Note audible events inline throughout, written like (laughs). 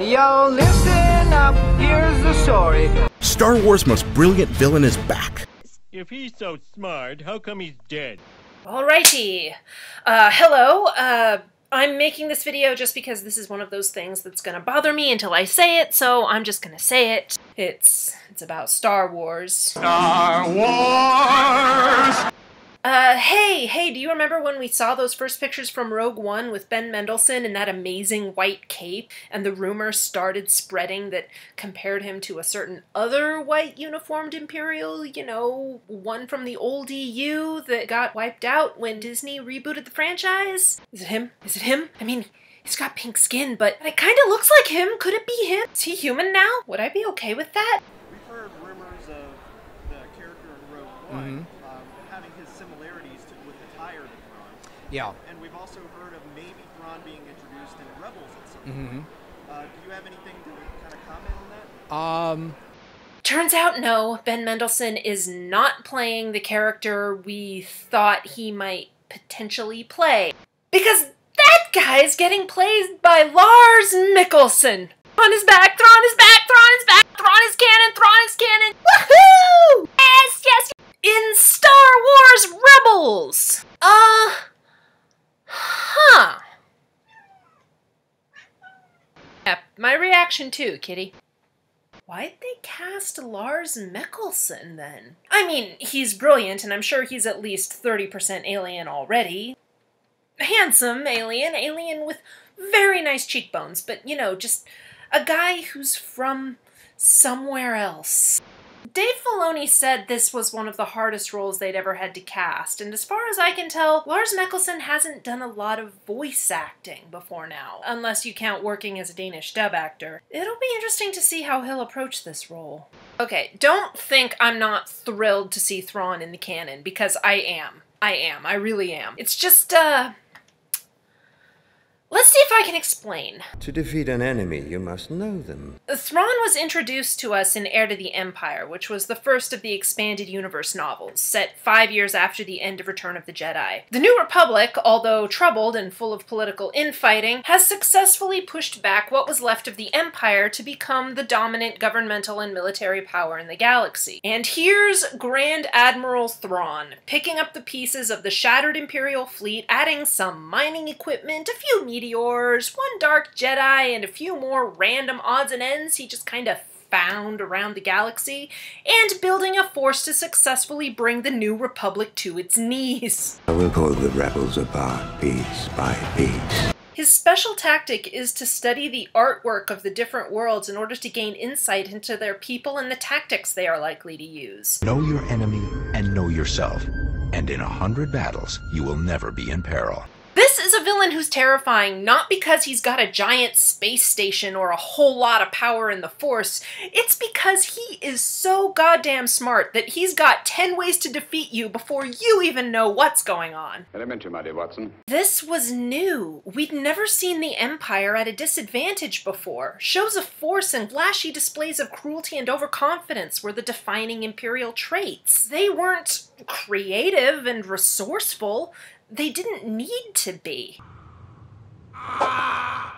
Yo, listen up, here's the story. Star Wars' most brilliant villain is back. If he's so smart, how come he's dead? Alrighty. Uh, hello. Uh, I'm making this video just because this is one of those things that's gonna bother me until I say it, so I'm just gonna say it. It's it's about Star Wars. Star Wars! Uh, hey, hey, do you remember when we saw those first pictures from Rogue One with Ben Mendelsohn in that amazing white cape, and the rumor started spreading that compared him to a certain other white uniformed Imperial, you know, one from the old EU that got wiped out when Disney rebooted the franchise? Is it him? Is it him? I mean, He's got pink skin, but it kind of looks like him. Could it be him? Is he human now? Would I be okay with that? We've heard rumors of the character in Rogue One um, having his similarities to, with the tired Thrawn. Yeah. And we've also heard of maybe Thrawn being introduced in Rebels at some point. Uh, do you have anything to kind of comment on that? Um. Turns out, no, Ben Mendelsohn is not playing the character we thought he might potentially play. Because that guy is getting played by Lars Mikkelsen. On his back, Thrawn is back, Thrawn is back, Thrawn is canon, Thrawn is canon. Woohoo! Yes, yes. In Star Wars Rebels. Uh. Huh. Yep, my reaction too, kitty. Why'd they cast Lars Mikkelsen then? I mean, he's brilliant, and I'm sure he's at least 30% alien already. Handsome alien, alien with very nice cheekbones, but you know, just a guy who's from somewhere else. Dave Filoni said this was one of the hardest roles they'd ever had to cast, and as far as I can tell, Lars Mikkelsen hasn't done a lot of voice acting before now, unless you count working as a Danish dub actor. It'll be interesting to see how he'll approach this role. Okay, don't think I'm not thrilled to see Thrawn in the canon, because I am. I am. I really am. It's just, uh. Let's see if I can explain. To defeat an enemy, you must know them. Thrawn was introduced to us in Heir to the Empire, which was the first of the expanded universe novels, set five years after the end of Return of the Jedi. The New Republic, although troubled and full of political infighting, has successfully pushed back what was left of the Empire to become the dominant governmental and military power in the galaxy. And here's Grand Admiral Thrawn, picking up the pieces of the shattered Imperial fleet, adding some mining equipment, a few meteors, one dark Jedi, and a few more random odds and ends he just kind of found around the galaxy, and building a force to successfully bring the New Republic to its knees. I will pull the rebels apart piece by piece. His special tactic is to study the artwork of the different worlds in order to gain insight into their people and the tactics they are likely to use. Know your enemy and know yourself. And in a hundred battles, you will never be in peril. This is a villain who's terrifying not because he's got a giant space station or a whole lot of power in the Force. It's because he is so goddamn smart that he's got 10 ways to defeat you before you even know what's going on. Elementary, my dear Watson. This was new. We'd never seen the Empire at a disadvantage before. Shows of force and flashy displays of cruelty and overconfidence were the defining Imperial traits. They weren't creative and resourceful. They didn't need to be. Ah!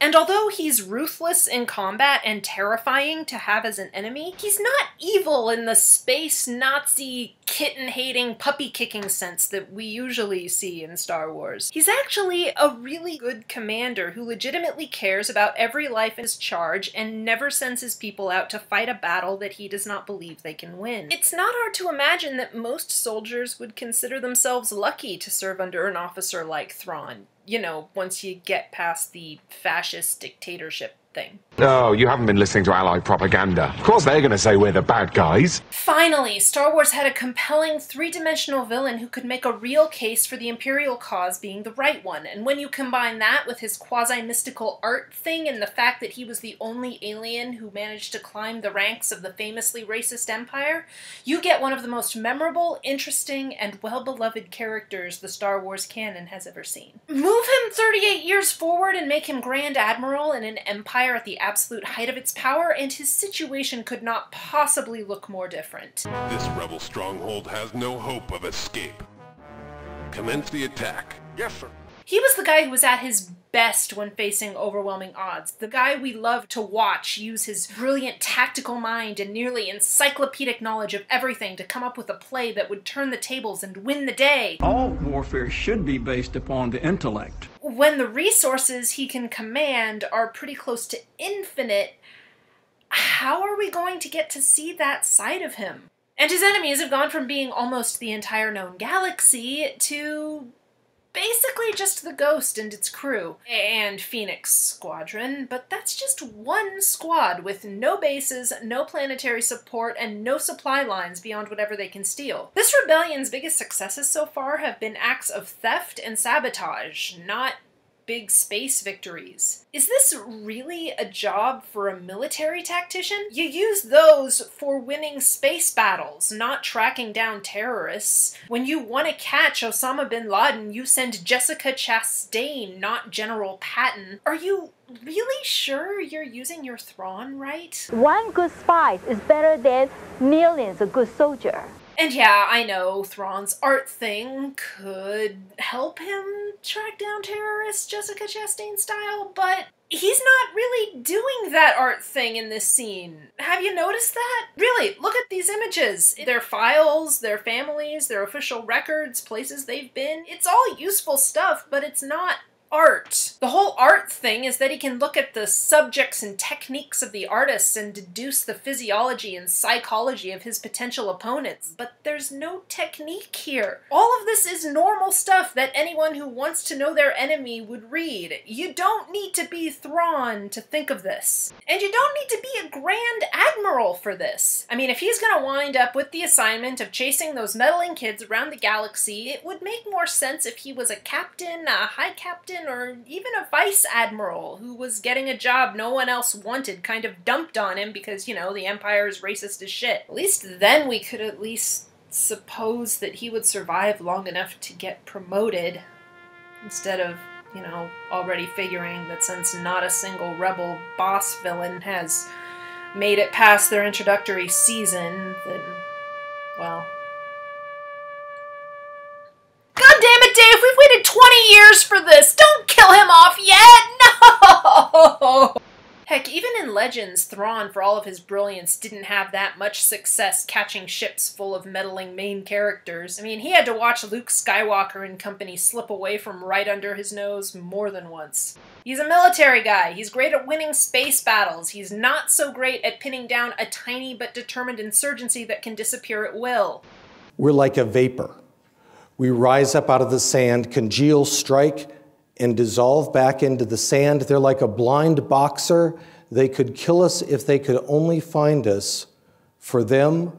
And although he's ruthless in combat and terrifying to have as an enemy, he's not evil in the space Nazi kitten hating puppy kicking sense that we usually see in Star Wars. He's actually a really good commander who legitimately cares about every life in his charge and never sends his people out to fight a battle that he does not believe they can win. It's not hard to imagine that most soldiers would consider themselves lucky to serve under an officer like Thrawn you know, once you get past the fascist dictatorship thing. No, you haven't been listening to Allied propaganda. Of course they're going to say we're the bad guys. Finally, Star Wars had a compelling three-dimensional villain who could make a real case for the Imperial cause being the right one, and when you combine that with his quasi-mystical art thing and the fact that he was the only alien who managed to climb the ranks of the famously racist Empire, you get one of the most memorable, interesting, and well-beloved characters the Star Wars canon has ever seen. Move him 38 years forward and make him Grand Admiral in an Empire at the absolute height of its power, and his situation could not possibly look more different. This rebel stronghold has no hope of escape. Commence the attack. Yes, sir. He was the guy who was at his best when facing overwhelming odds. The guy we love to watch use his brilliant tactical mind and nearly encyclopedic knowledge of everything to come up with a play that would turn the tables and win the day. All warfare should be based upon the intellect. When the resources he can command are pretty close to infinite, how are we going to get to see that side of him? And his enemies have gone from being almost the entire known galaxy to basically just the Ghost and its crew, and Phoenix Squadron, but that's just one squad with no bases, no planetary support, and no supply lines beyond whatever they can steal. This rebellion's biggest successes so far have been acts of theft and sabotage, not big space victories. Is this really a job for a military tactician? You use those for winning space battles, not tracking down terrorists. When you want to catch Osama bin Laden, you send Jessica Chastain, not General Patton. Are you really sure you're using your Thrawn right? One good spy is better than millions of good soldiers. And yeah, I know Thrawn's art thing could help him track down terrorists Jessica Chastain style, but he's not really doing that art thing in this scene. Have you noticed that? Really, look at these images. Their files, their families, their official records, places they've been. It's all useful stuff, but it's not art. The whole art thing is that he can look at the subjects and techniques of the artists and deduce the physiology and psychology of his potential opponents. But there's no technique here. All of this is normal stuff that anyone who wants to know their enemy would read. You don't need to be Thrawn to think of this. And you don't need to be a Grand Admiral for this. I mean, if he's gonna wind up with the assignment of chasing those meddling kids around the galaxy, it would make more sense if he was a captain, a high captain, or even a vice admiral who was getting a job no one else wanted kind of dumped on him because, you know, the Empire is racist as shit. At least then we could at least suppose that he would survive long enough to get promoted instead of, you know, already figuring that since not a single rebel boss villain has made it past their introductory season, then, well, years for this! Don't kill him off yet! (laughs) No! Heck, even in Legends, Thrawn, for all of his brilliance, didn't have that much success catching ships full of meddling main characters. I mean, he had to watch Luke Skywalker and company slip away from right under his nose more than once. He's a military guy. He's great at winning space battles. He's not so great at pinning down a tiny but determined insurgency that can disappear at will. We're like a vapor. We rise up out of the sand, congeal, strike, and dissolve back into the sand. They're like a blind boxer. They could kill us if they could only find us. For them,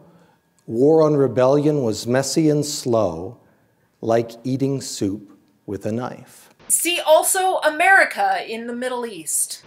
war on rebellion was messy and slow, like eating soup with a knife. See also America in the Middle East.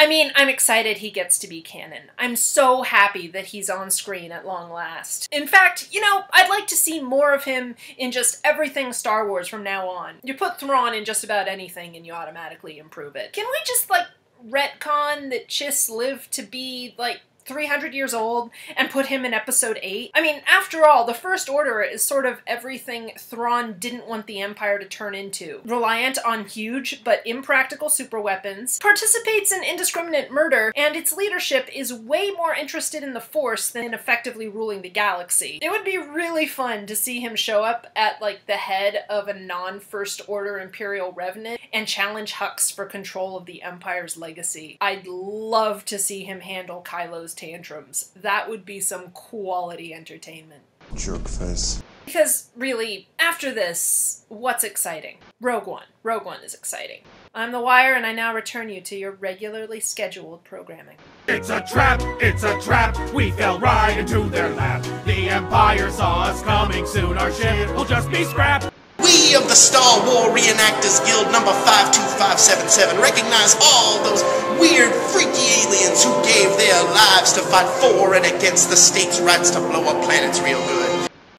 I mean, I'm excited he gets to be canon. I'm so happy that he's on screen at long last. In fact, you know, I'd like to see more of him in just everything Star Wars from now on. You put Thrawn in just about anything and you automatically improve it. Can we just, like, retcon that Chiss lived to be, like, 300 years old and put him in episode 8. I mean, after all, the First Order is sort of everything Thrawn didn't want the Empire to turn into. Reliant on huge but impractical superweapons, participates in indiscriminate murder, and its leadership is way more interested in the Force than in effectively ruling the galaxy. It would be really fun to see him show up at like the head of a non-First Order Imperial Remnant and challenge Hux for control of the Empire's legacy. I'd love to see him handle Kylo's tantrums. That would be some quality entertainment. Jerk face. Because really, after this, what's exciting? Rogue One. Rogue One is exciting. I'm The Wire, and I now return you to your regularly scheduled programming. It's a trap, it's a trap. We fell right into their lap. The Empire saw us coming soon. Our ship will just be scrapped. Of the Star War Reenactors Guild number 52577 recognize all those weird, freaky aliens who gave their lives to fight for and against the state's rights to blow up planets real good.